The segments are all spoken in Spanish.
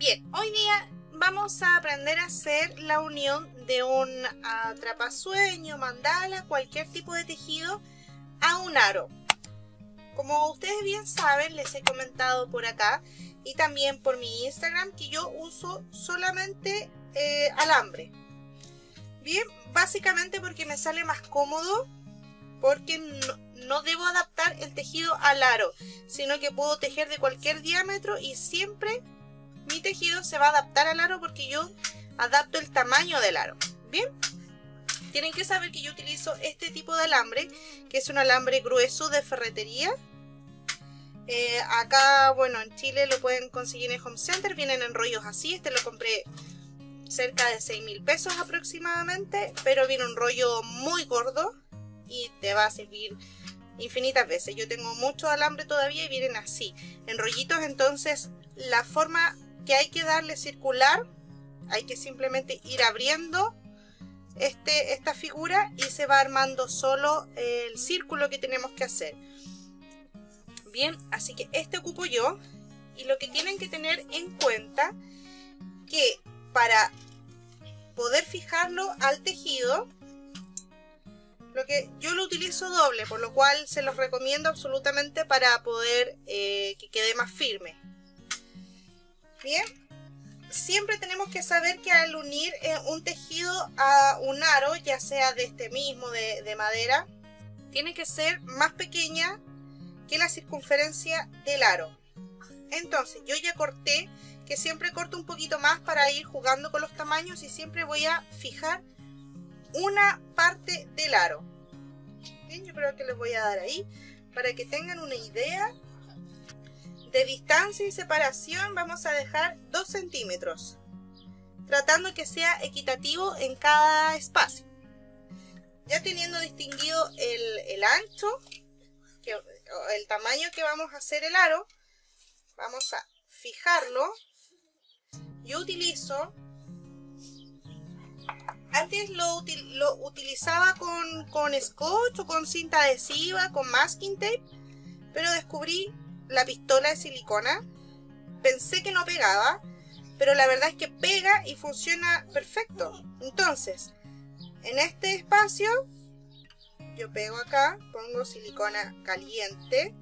Bien, hoy día vamos a aprender a hacer la unión de un atrapasueño, mandala, cualquier tipo de tejido a un aro. Como ustedes bien saben, les he comentado por acá y también por mi Instagram que yo uso solamente eh, alambre. Bien, básicamente porque me sale más cómodo, porque no, no debo adaptar el tejido al aro, sino que puedo tejer de cualquier diámetro y siempre mi tejido se va a adaptar al aro porque yo adapto el tamaño del aro. Bien, tienen que saber que yo utilizo este tipo de alambre, que es un alambre grueso de ferretería. Eh, acá, bueno, en Chile lo pueden conseguir en Home Center, vienen en rollos así. Este lo compré cerca de 6 mil pesos aproximadamente, pero viene un rollo muy gordo y te va a servir infinitas veces. Yo tengo mucho alambre todavía y vienen así, en rollitos, entonces la forma que hay que darle circular, hay que simplemente ir abriendo este, esta figura y se va armando solo el círculo que tenemos que hacer. Bien, así que este ocupo yo y lo que tienen que tener en cuenta que para poder fijarlo al tejido, lo que yo lo utilizo doble, por lo cual se los recomiendo absolutamente para poder eh, que quede más firme. Bien, siempre tenemos que saber que al unir eh, un tejido a un aro, ya sea de este mismo, de, madera, tiene que ser más pequeña que la circunferencia del aro. Entonces yo ya corté, que siempre corto un poquito más para ir jugando con los tamaños y siempre voy a fijar una parte del aro. Bien, yo creo que les voy a dar ahí para que tengan una idea de distancia y separación vamos a dejar 2 centímetros, tratando que sea equitativo en cada espacio. Ya teniendo distinguido el, ancho, el tamaño que vamos a hacer el aro, vamos a fijarlo. Yo utilizo, antes lo, lo utilizaba con, con scotch o con cinta adhesiva, con masking tape, pero descubrí la pistola de silicona. Pensé que no pegaba, pero la verdad es que pega y funciona perfecto. Entonces, en este espacio, yo pego acá, pongo silicona caliente.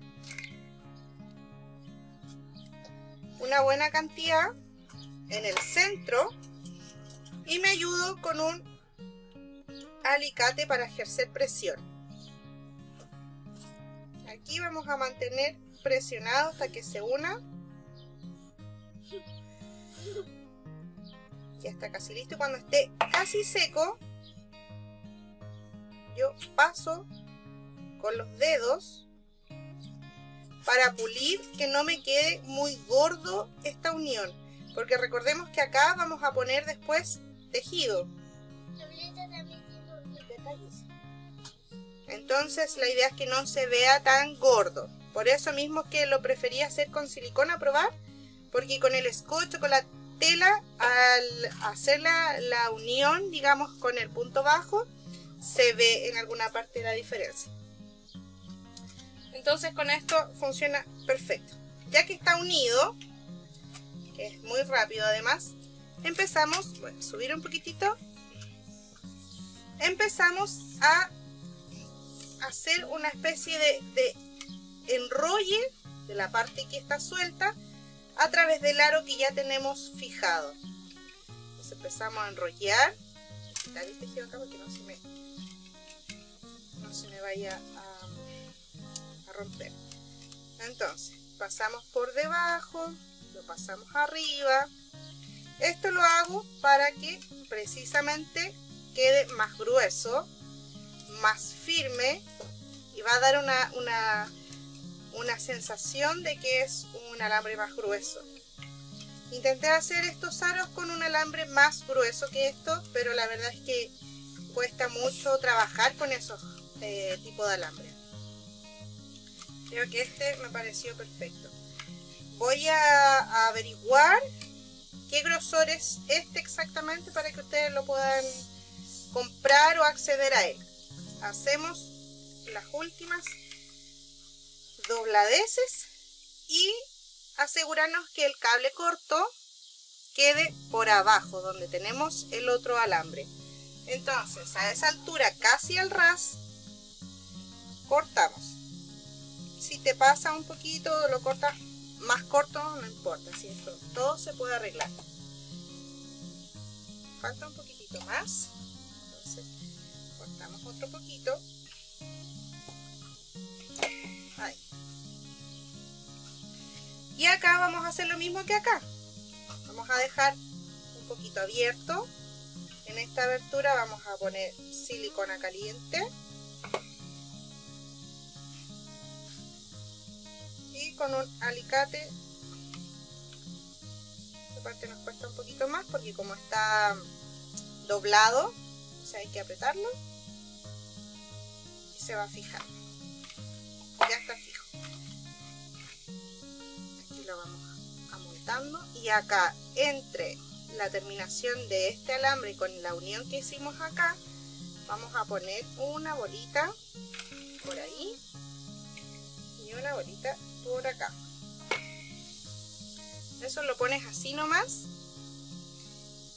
Una buena cantidad en el centro y me ayudo con un alicate para ejercer presión. Aquí vamos a mantener presionado hasta que se una. Ya está casi listo. Cuando esté casi seco, yo paso con los dedos para pulir que no me quede muy gordo esta unión. Porque recordemos que acá vamos a poner después tejido. Entonces la idea es que no se vea tan gordo. Por eso mismo que lo prefería hacer con silicona probar, porque con el scotch o con la tela, al hacer la, unión, digamos, con el punto bajo, se ve en alguna parte la diferencia. Entonces con esto funciona perfecto. Ya que está unido, que es muy rápido además, empezamos, a subir un poquitito, empezamos a hacer una especie de enrolle de la parte que está suelta a través del aro que ya tenemos fijado. Entonces empezamos a enrollar. Quitar el tejido acá porque no se me, no se me vaya a, a romper. Entonces, pasamos por debajo, lo pasamos arriba. Esto lo hago para que precisamente quede más grueso, más firme y va a dar una, una una sensación de que es un alambre más grueso. Intenté hacer estos aros con un alambre más grueso que esto, pero la verdad es que cuesta mucho trabajar con esos eh, tipos de alambre. Creo que este me pareció perfecto. Voy a, averiguar qué grosor es este exactamente para que ustedes lo puedan comprar o acceder a él. Hacemos las últimas dobladeces y asegurarnos que el cable corto quede por abajo donde tenemos el otro alambre. Entonces a esa altura casi al ras cortamos. Si te pasa un poquito lo cortas más corto no importa si esto todo se puede arreglar. Falta un poquitito más. Entonces cortamos otro poquito acá vamos a hacer lo mismo que acá. Vamos a dejar un poquito abierto. En esta abertura vamos a poner silicona caliente. Y con un alicate esta parte nos cuesta un poquito más porque como está doblado o sea hay que apretarlo. Y se va a fijar. Ya está fijo aquí lo vamos a montando y acá entre la terminación de este alambre con la unión que hicimos acá vamos a poner una bolita por ahí y una bolita por acá. Eso lo pones así nomás.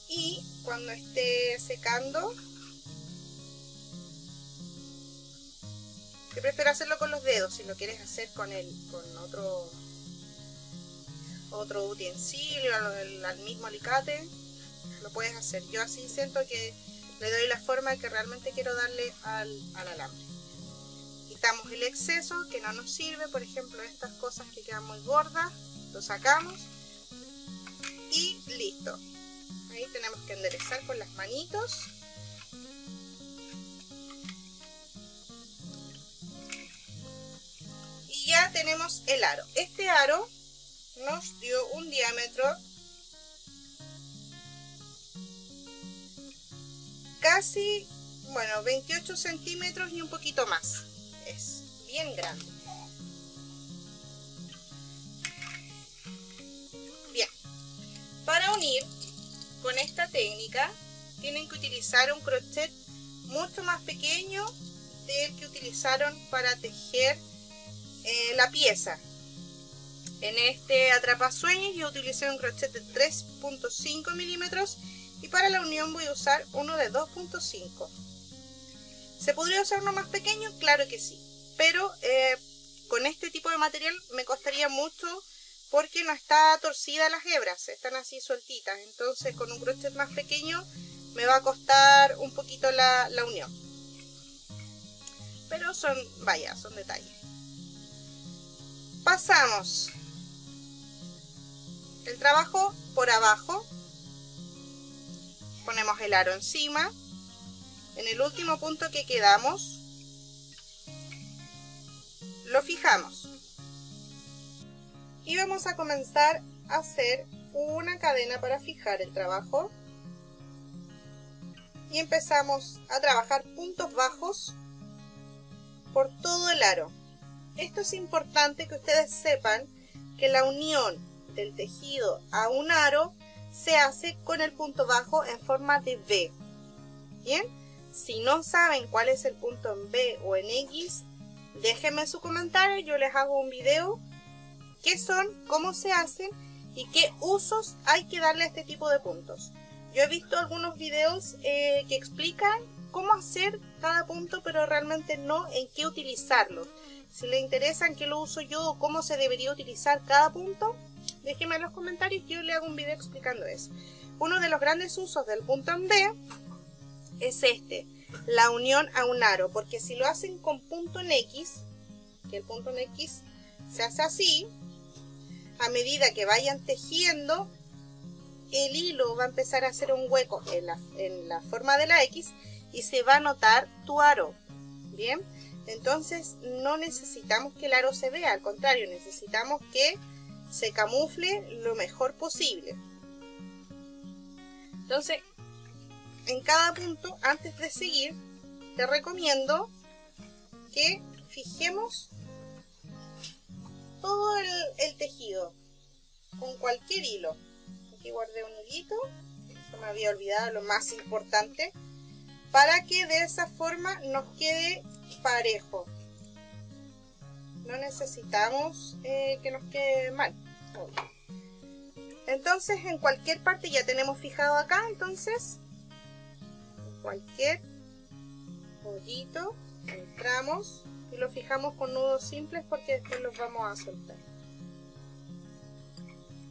Y cuando esté secando yo prefiero hacerlo con los dedos si lo quieres hacer con el con otro otro utensilio al, mismo alicate lo puedes hacer. Yo así siento que le doy la forma que realmente quiero darle al alambre. Quitamos el exceso que no nos sirve por ejemplo estas cosas que quedan muy gordas lo sacamos y listo. Ahí tenemos que enderezar con las manitos. Y ya tenemos el aro. Este aro nos dio un diámetro casi bueno 28 centímetros y un poquito más. Es bien grande. Para unir con esta técnica tienen que utilizar un crochet mucho más pequeño del que utilizaron para tejer eh, la pieza. En este atrapasueños yo utilicé un crochet de 3.5 milímetros y para la unión voy a usar uno de 2.5. ¿Se podría usar uno más pequeño? Claro que sí, pero eh, con este tipo de material me costaría mucho porque no está torcida las hebras, están así sueltitas. Entonces con un crochet más pequeño me va a costar un poquito la, la unión. Pero son, vaya, son detalles. Pasamos el trabajo por abajo. Ponemos el aro encima. En el último punto que quedamos, lo fijamos y vamos a comenzar a hacer una cadena para fijar el trabajo y empezamos a trabajar puntos bajos por todo el aro esto es importante que ustedes sepan que la unión del tejido a un aro se hace con el punto bajo en forma de V. Bien si no saben cuál es el punto en V o en X déjenme su comentario yo les hago un video. Qué son, cómo se hacen y qué usos hay que darle a este tipo de puntos. Yo he visto algunos videos eh, que explican cómo hacer cada punto, pero realmente no en qué utilizarlo. Si le interesa en qué lo uso yo o cómo se debería utilizar cada punto, déjenme en los comentarios, yo le hago un video explicando eso. Uno de los grandes usos del punto en B es este, la unión a un aro, porque si lo hacen con punto en X, que el punto en X se hace así, a medida que vayan tejiendo, el hilo va a empezar a hacer un hueco en la, forma de la X y se va a notar tu aro. Bien, entonces no necesitamos que el aro se vea, al contrario, necesitamos que se camufle lo mejor posible. Entonces, en cada punto, antes de seguir, te recomiendo que fijemos todo el, tejido con cualquier hilo. Aquí guardé un hilito, eso me había olvidado lo más importante, para que de esa forma nos quede parejo. No necesitamos eh, que nos quede mal. Entonces en cualquier parte ya tenemos fijado acá, entonces cualquier hoyito entramos y lo fijamos con nudos simples porque después los vamos a soltar.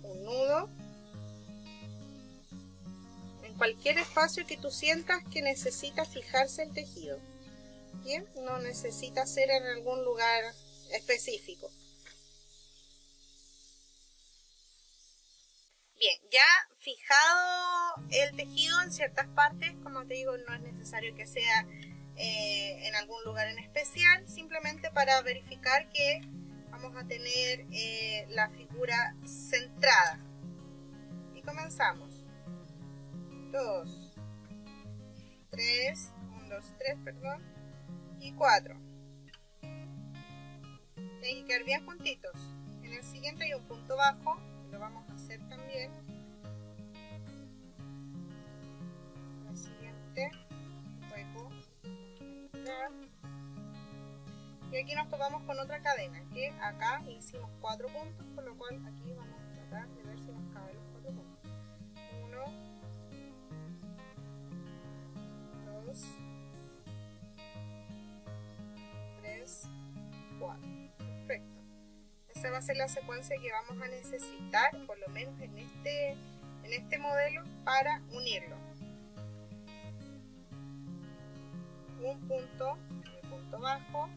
Un nudo en cualquier espacio que tú sientas que necesita fijarse el tejido. Bien, no necesita ser en algún lugar específico. Bien, ya fijado el tejido en ciertas partes, como te digo, no es necesario que sea eh, en algún lugar en especial, simplemente para verificar que vamos a tener eh, la figura centrada. Y comenzamos. 2, 3, 1, 2, 3, perdón, y 4. Bien juntitos. En el siguiente hay un punto bajo, lo vamos a hacer también. La siguiente, luego, y aquí nos topamos con otra cadena, que acá hicimos cuatro puntos, por lo cual aquí vamos a tratar a ser la secuencia que vamos a necesitar, por lo menos en este, en este modelo, para unirlo. Un punto, un punto bajo,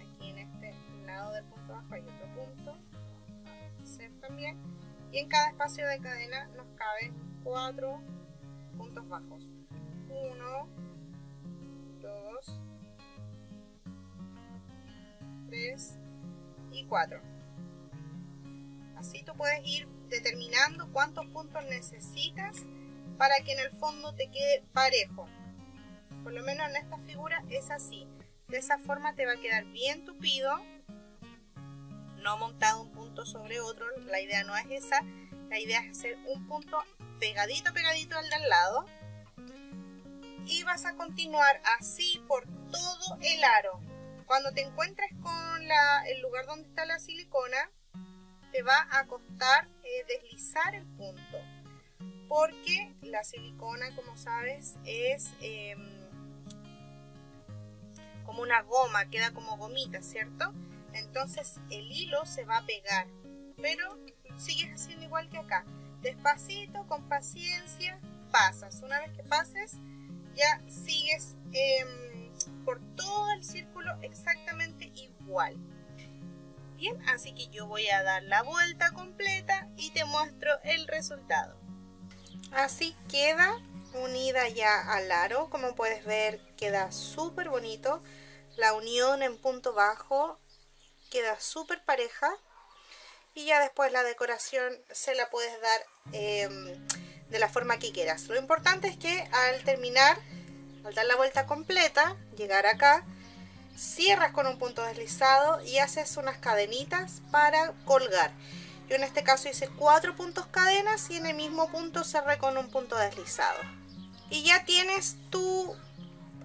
aquí en este lado del punto bajo hay otro punto, hacer también, y en cada espacio de cadena nos caben cuatro puntos bajos. Uno, dos, 3 y 4. Así tú puedes ir determinando cuántos puntos necesitas para que en el fondo te quede parejo. Por lo menos en esta figura es así. De esa forma te va a quedar bien tupido, no montado un punto sobre otro. La idea no es esa. La idea es hacer un punto pegadito, pegadito al de al lado. Y vas a continuar así por todo el aro. Cuando te encuentres con el lugar donde está la silicona, te va a costar eh, deslizar el punto. Porque la silicona, como sabes, es em, como una goma, queda como gomita, ¿cierto? Entonces el hilo se va a pegar. Pero sigues haciendo igual que acá. Despacito, con paciencia, pasas. Una vez que pases, ya sigues... Em, por todo el círculo exactamente igual. Bien, así que yo voy a dar la vuelta completa y te muestro el resultado. Así queda unida ya al aro, como puedes ver queda súper bonito. La unión en punto bajo queda súper pareja y ya después la decoración se la puedes dar em, de la forma que quieras. Lo importante es que al terminar al dar la vuelta completa, llegar acá, cierras con un punto deslizado y haces unas cadenitas para colgar. Yo en este caso hice cuatro puntos cadenas y en el mismo punto cerré con un punto deslizado. Y ya tienes tu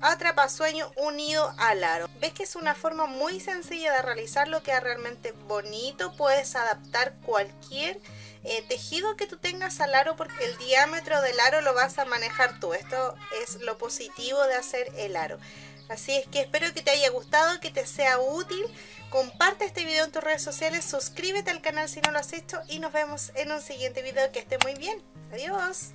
atrapasueño unido al aro. Ves que es una forma muy sencilla de realizarlo, queda realmente bonito. Puedes adaptar cualquier eh, tejido que tú tengas al aro porque el diámetro del aro lo vas a manejar tú. Esto es lo positivo de hacer el aro. Así es que espero que te haya gustado, que te sea útil. Comparte este video en tus redes sociales, suscríbete al canal si no lo has hecho y nos vemos en un siguiente video. Que esté muy bien. Adiós.